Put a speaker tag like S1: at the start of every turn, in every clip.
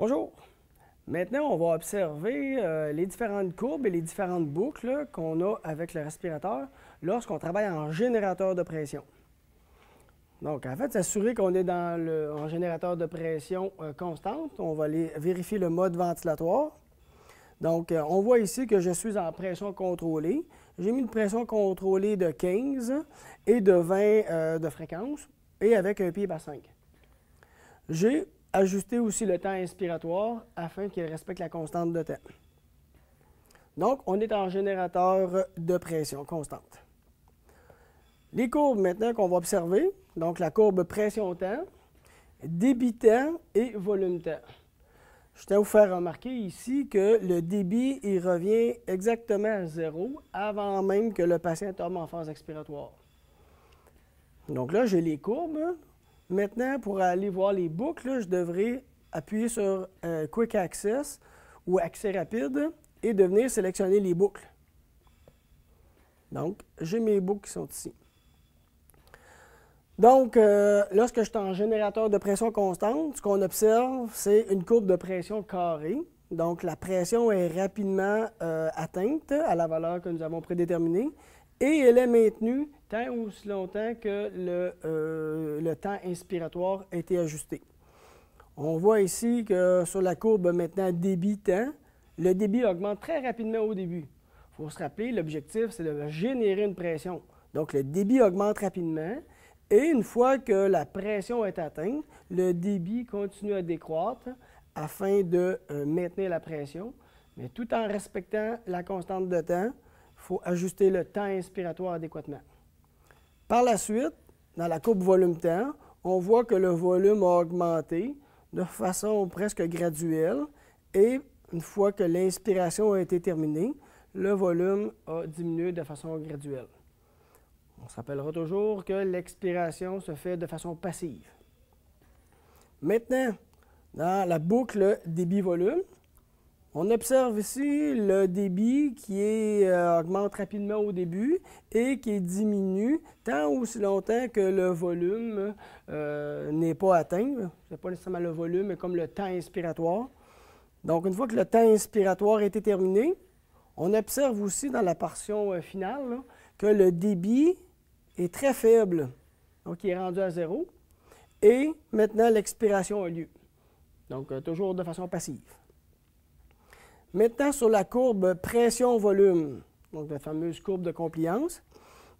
S1: Bonjour. Maintenant, on va observer euh, les différentes courbes et les différentes boucles qu'on a avec le respirateur lorsqu'on travaille en générateur de pression. Donc, en fait, s'assurer qu'on est dans le, en générateur de pression euh, constante, on va aller vérifier le mode ventilatoire. Donc, euh, on voit ici que je suis en pression contrôlée. J'ai mis une pression contrôlée de 15 et de 20 de fréquence et avec un pied à 5. J'ai ajusté aussi le temps inspiratoire afin qu'il respecte la constante de temps. Donc, on est en générateur de pression constante. Les courbes maintenant qu'on va observer, donc la courbe pression-temps, débit-temps et volume-temps. Je tiens à vous faire remarquer ici que le débit, il revient exactement à zéro avant même que le patient tombe en phase expiratoire. Donc là, j'ai les courbes. Maintenant, pour aller voir les boucles, je devrais appuyer sur Quick Access ou Accès rapide et de venir sélectionner les boucles. Donc, j'ai mes boucles qui sont ici. Donc, euh, lorsque je suis en générateur de pression constante, ce qu'on observe, c'est une courbe de pression carrée. Donc, la pression est rapidement euh, atteinte à la valeur que nous avons prédéterminée et elle est maintenue tant ou aussi longtemps que euh, le, temps inspiratoire a été ajusté. On voit ici que sur la courbe maintenant débit-temps, le débit augmente très rapidement au début. Il faut se rappeler, l'objectif, c'est de générer une pression. Donc, le débit augmente rapidement et une fois que la pression est atteinte, le débit continue à décroître afin de euh, maintenir la pression, mais tout en respectant la constante de temps il faut ajuster le temps inspiratoire adéquatement. Par la suite, dans la courbe volume-temps, on voit que le volume a augmenté de façon presque graduelle et une fois que l'inspiration a été terminée, le volume a diminué de façon graduelle. On se rappellera toujours que l'expiration se fait de façon passive. Maintenant, dans la boucle débit-volume, on observe ici le débit qui euh, augmente rapidement au début et qui diminue tant aussi longtemps que le volume euh, n'est pas atteint. Ce n'est pas nécessairement le volume, mais comme le temps inspiratoire. Donc, une fois que le temps inspiratoire a été terminé, on observe aussi dans la portion euh, finale que le débit est très faible, donc il est rendu à zéro. Et maintenant, l'expiration a lieu. Donc, toujours de façon passive. Maintenant, sur la courbe pression-volume, donc la fameuse courbe de compliance,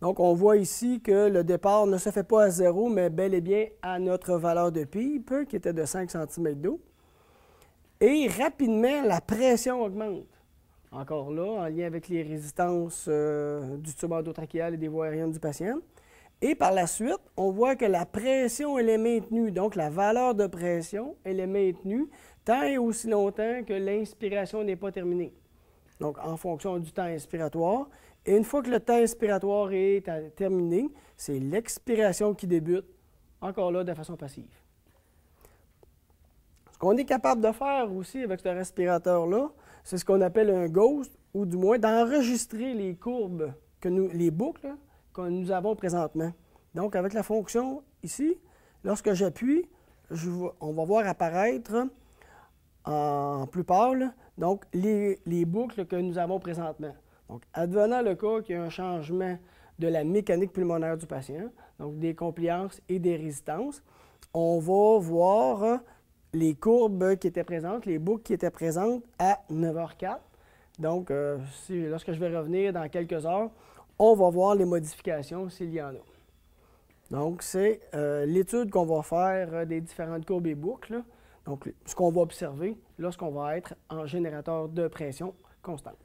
S1: donc on voit ici que le départ ne se fait pas à zéro, mais bel et bien à notre valeur de pipe, qui était de 5 cm d'eau. Et rapidement, la pression augmente. Encore là, en lien avec les résistances euh, du tube endotrachéal et des voies aériennes du patient. Et par la suite, on voit que la pression, elle est maintenue. Donc, la valeur de pression, elle est maintenue tant et aussi longtemps que l'inspiration n'est pas terminée. Donc, en fonction du temps inspiratoire. Et une fois que le temps inspiratoire est terminé, c'est l'expiration qui débute, encore là, de façon passive. Ce qu'on est capable de faire aussi avec ce respirateur-là, c'est ce qu'on appelle un ghost, ou du moins d'enregistrer les courbes, les boucles que nous avons présentement. Donc, avec la fonction ici, lorsque j'appuie, on va voir apparaître en plus pâle, donc les, boucles que nous avons présentement. Donc, advenant le cas qu'il y a un changement de la mécanique pulmonaire du patient, donc des compliances et des résistances, on va voir les courbes qui étaient présentes, les boucles qui étaient présentes à 9h04. Donc, euh, lorsque je vais revenir dans quelques heures, on va voir les modifications s'il y en a. Donc, c'est euh, l'étude qu'on va faire euh, des différentes courbes et boucles. Donc, ce qu'on va observer lorsqu'on va être en générateur de pression constante.